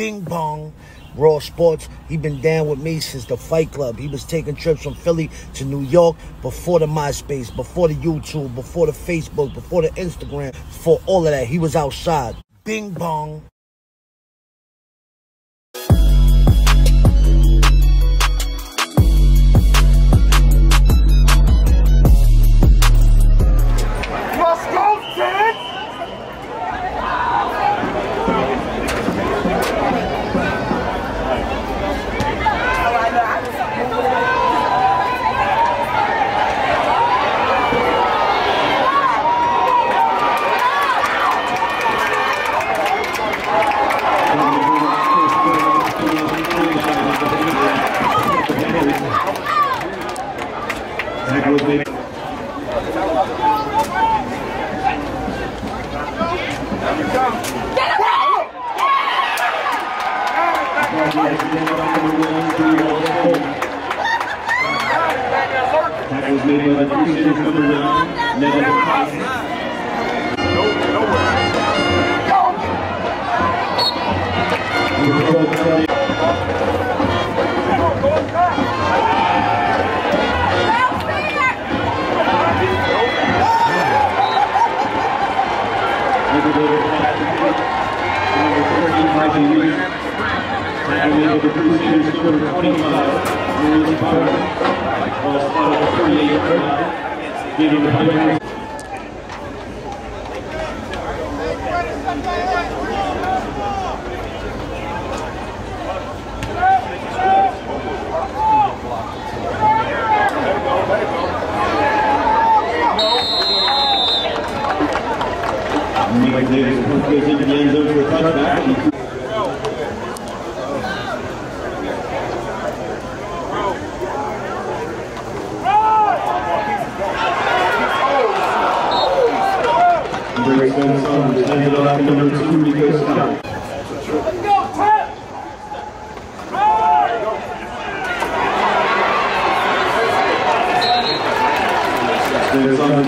Bing Bong. Raw Sports. He been down with me since the Fight Club. He was taking trips from Philly to New York before the MySpace, before the YouTube, before the Facebook, before the Instagram, before all of that. He was outside. Bing Bong. Tackles made by the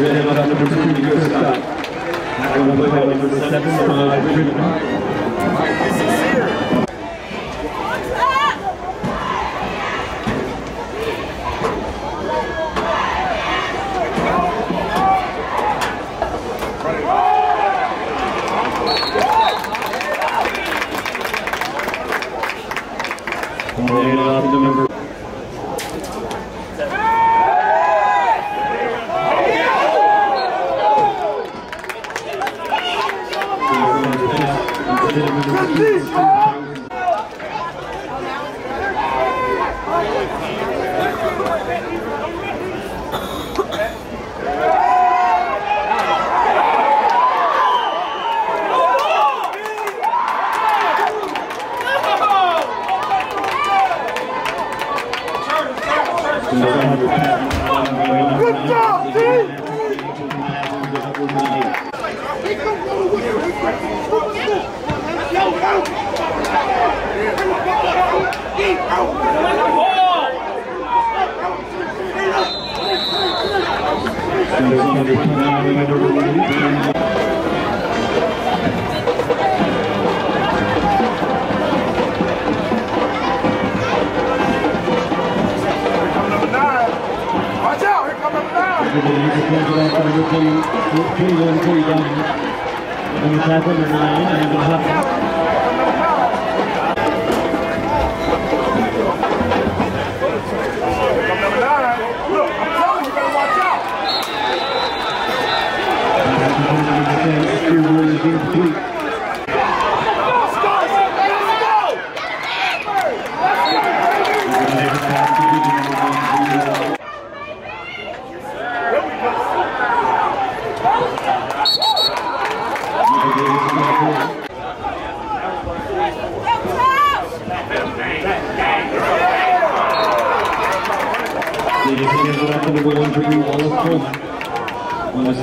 Off to number two, Rico Scott. Tackle on the play by number seven, uh, Richard. Ball off to number Cleveland, Cleveland. Number 5, number 9, and number 7. Two rules incomplete.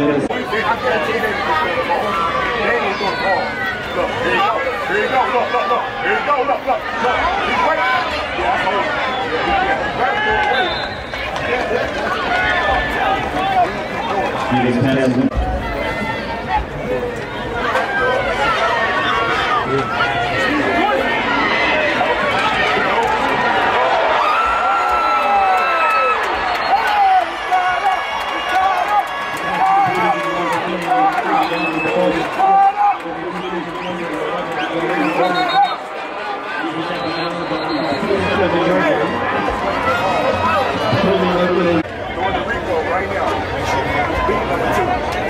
Here is Puerto Rico right now. Beat number two.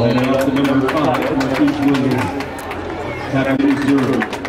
ball, and out to number five, Marquese Williams, Captain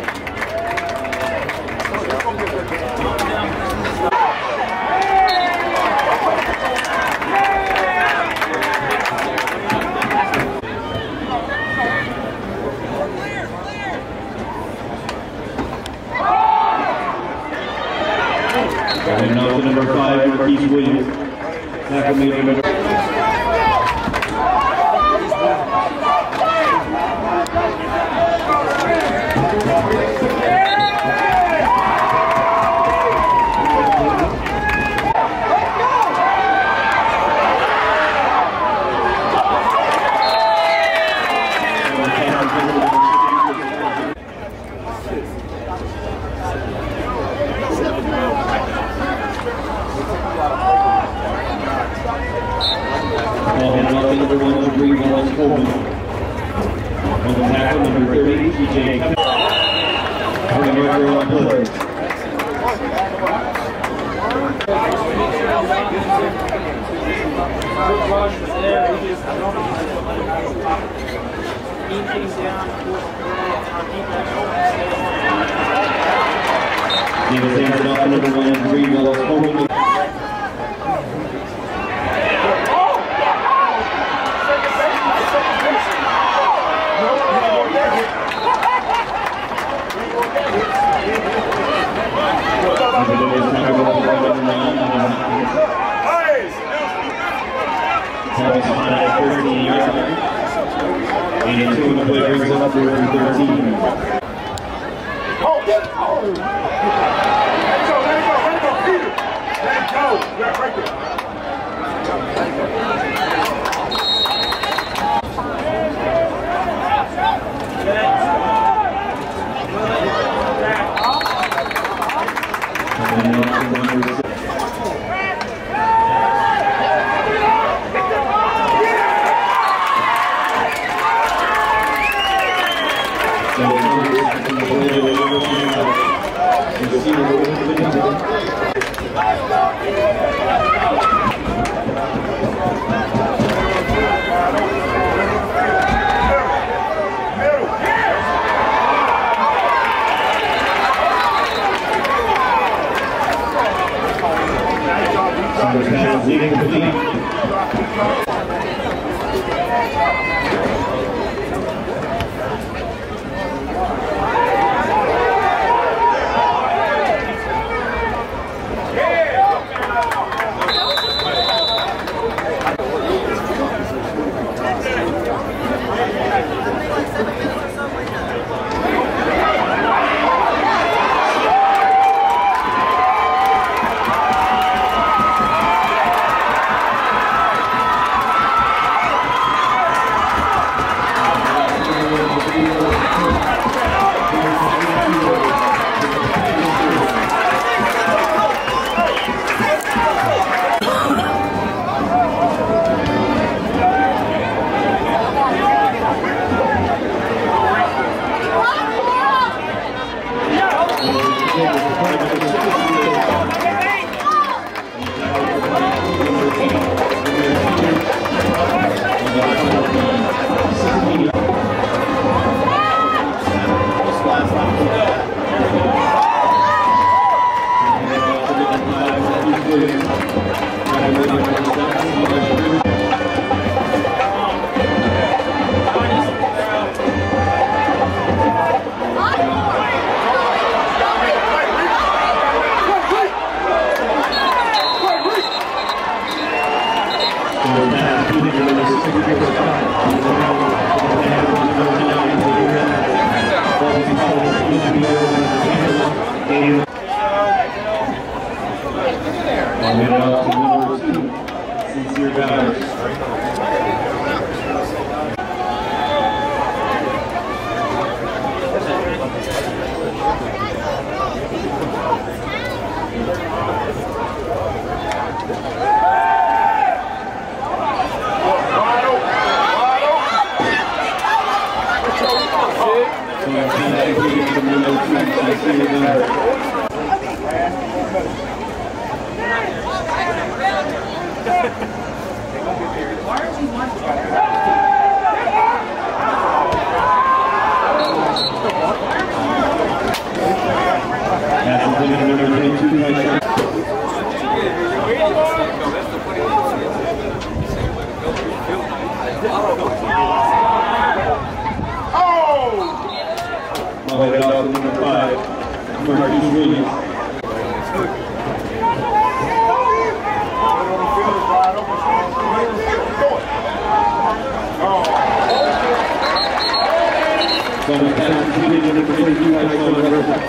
Bonus pass completed number 22, Tyson Robertson.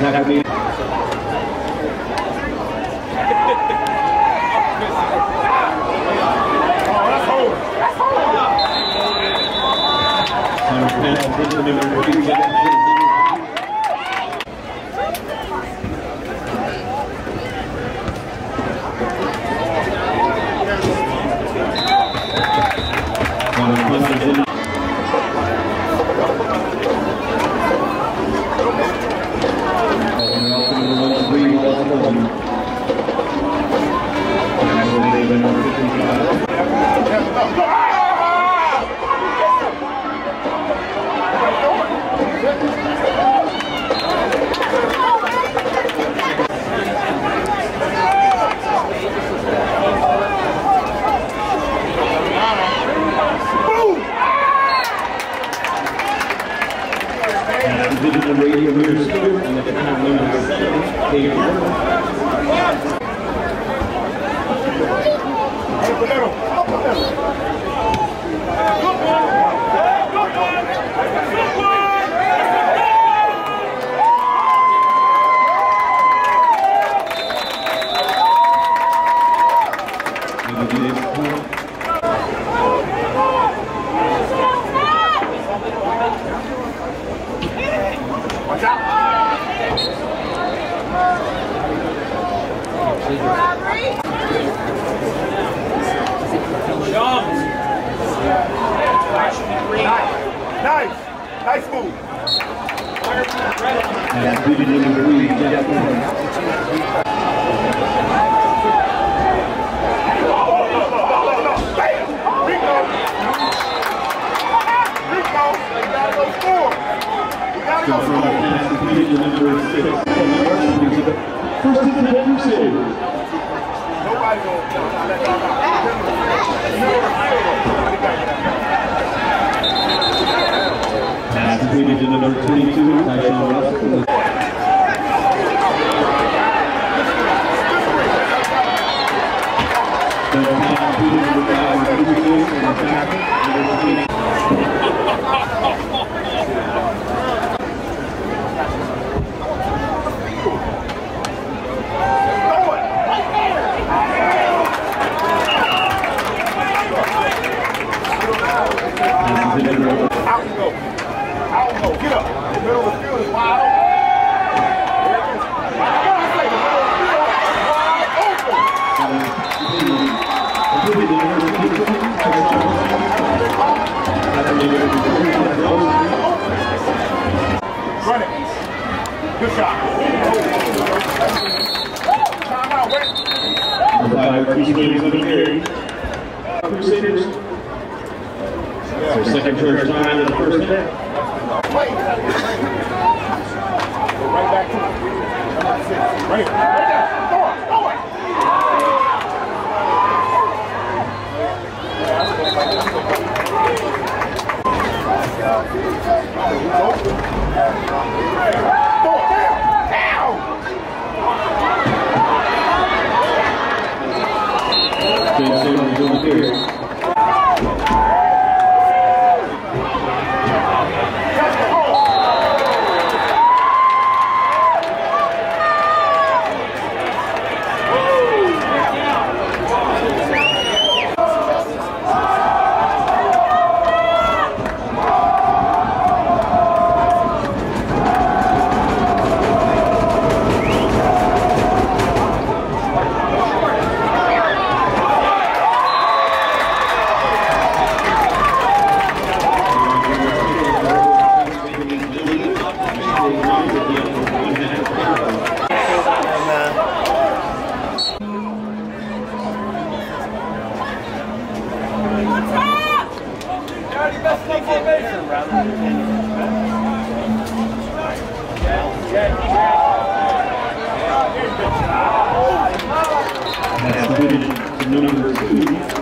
Tackle made. That's hold. That's hold. Bonus pass completed Digital radio, we are still on the time limit of Nice. Nice move. And division number 3, Jeff gotta go score. You gotta go From score. pass completed number 6, First and 10 Crusaders. Nobody gonna let that out. Nobody got that. Pass completed to number 22, Tyson Russell. Number 5, Crusaders on the carry. Crusaders. Their second church time in the first half. Right back to it. Right That's to number two,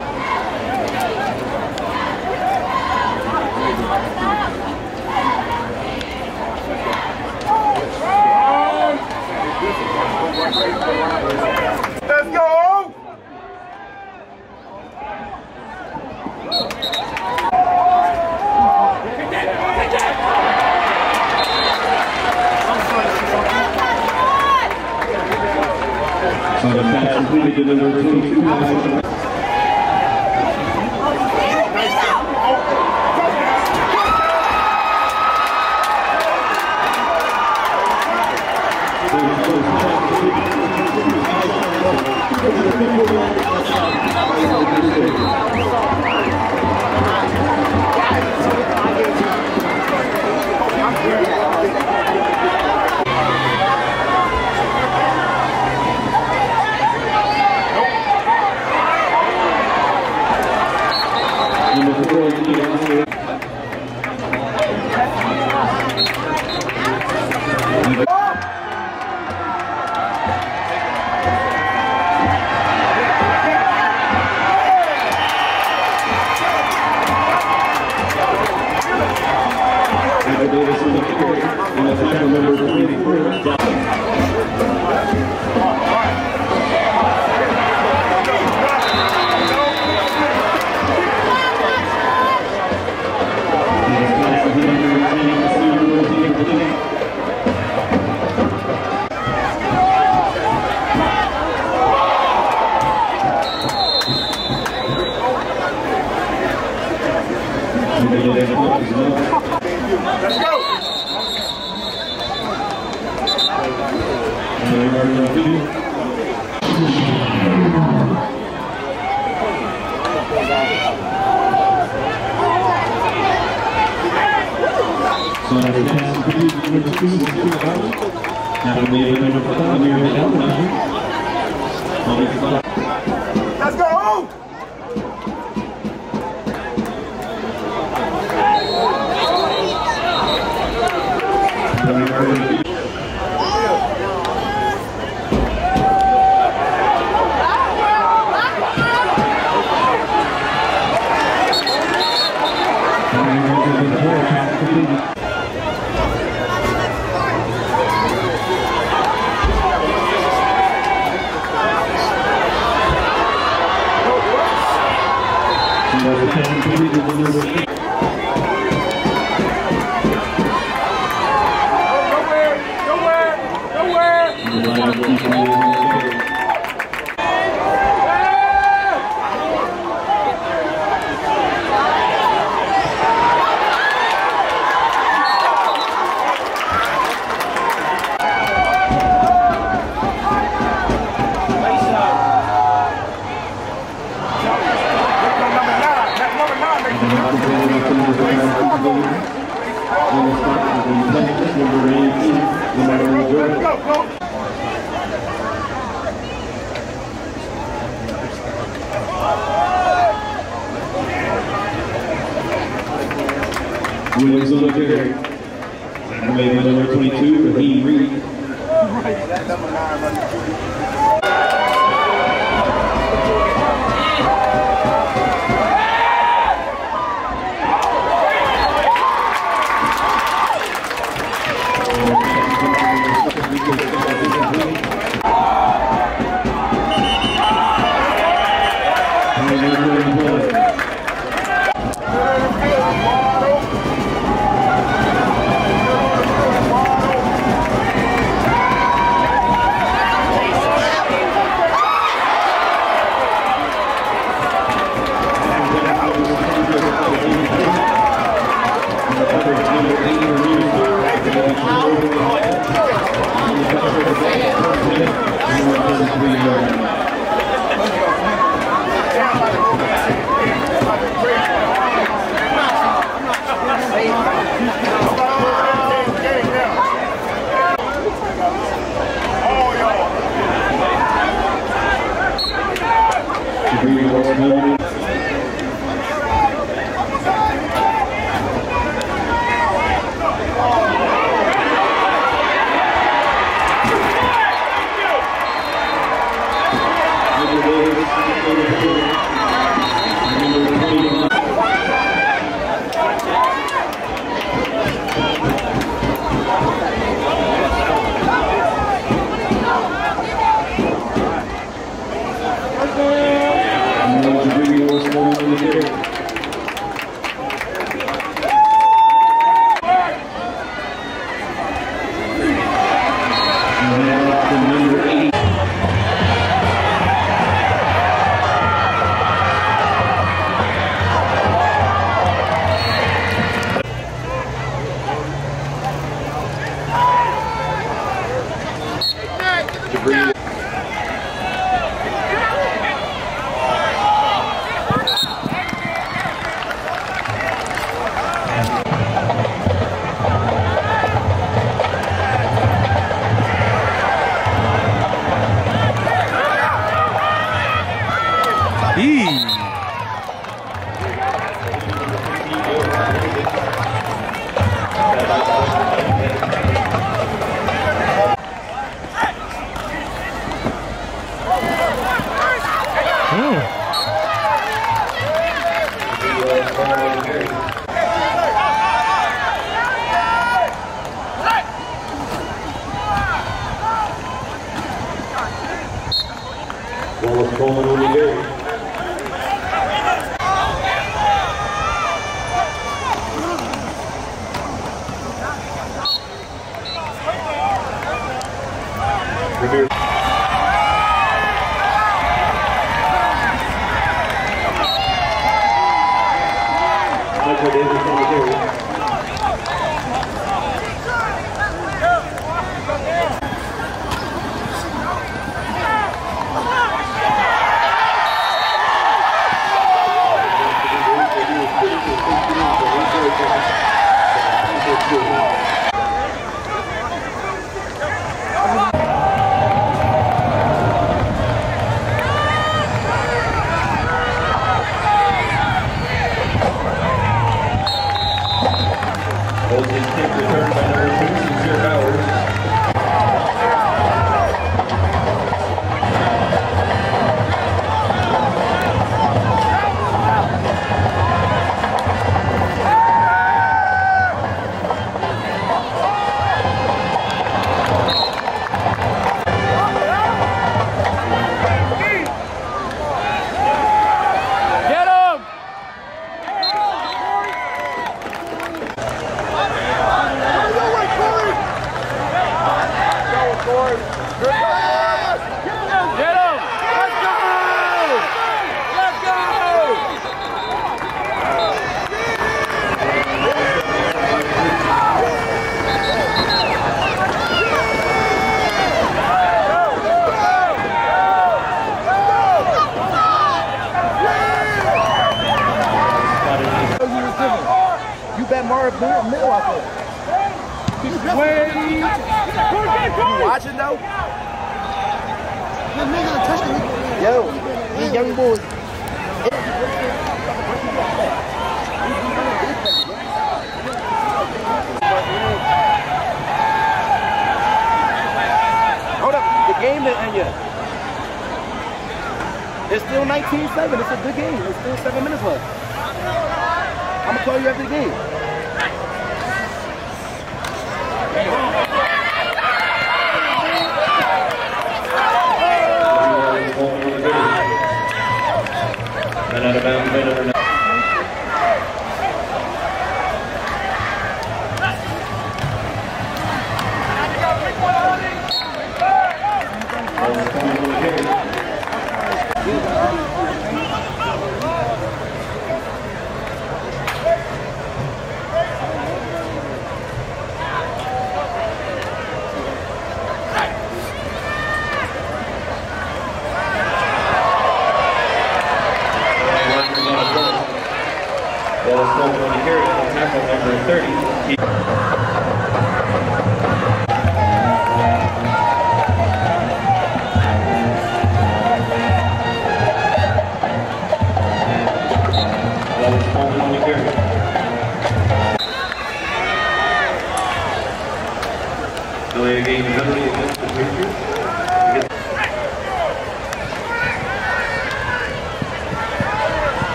되는 것을 going on the start of the Texas number 18, 22, Raheem Reed. Right, that number nine,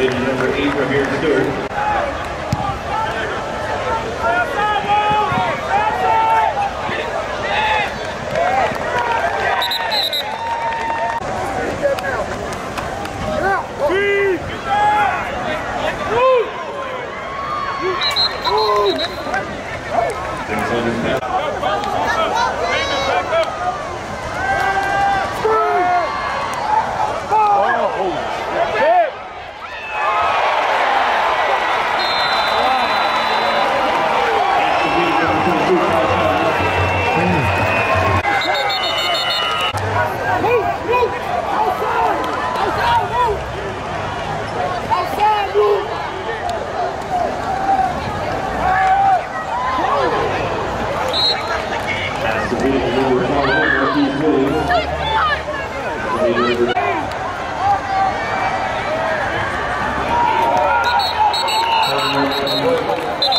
Division number eight, Ramirez Stewart. Things on his pass. Completed number 22, Kyle Thomas. Pass completed to number 12, Marquese Williams.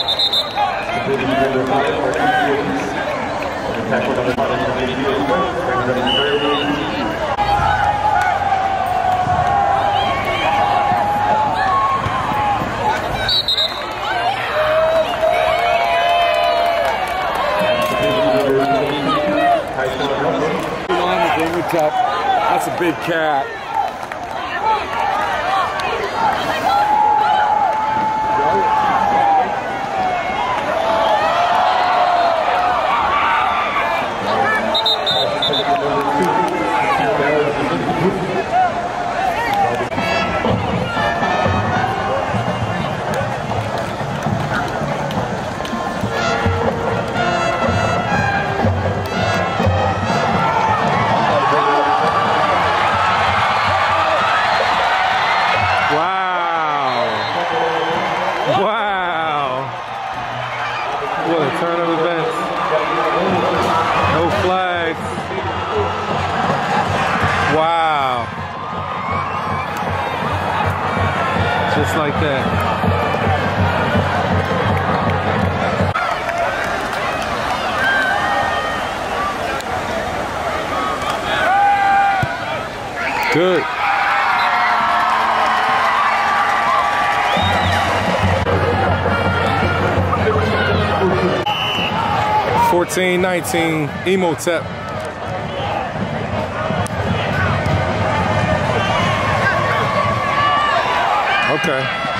Completing number five, Marquese Williams. And tackle number five, Nate Fields, brings up third and 18. Completing number 22, Tyson Russell. Line with Imhotep. That's a big cat. Good. Fourteen, nineteen, Imhotep. Okay.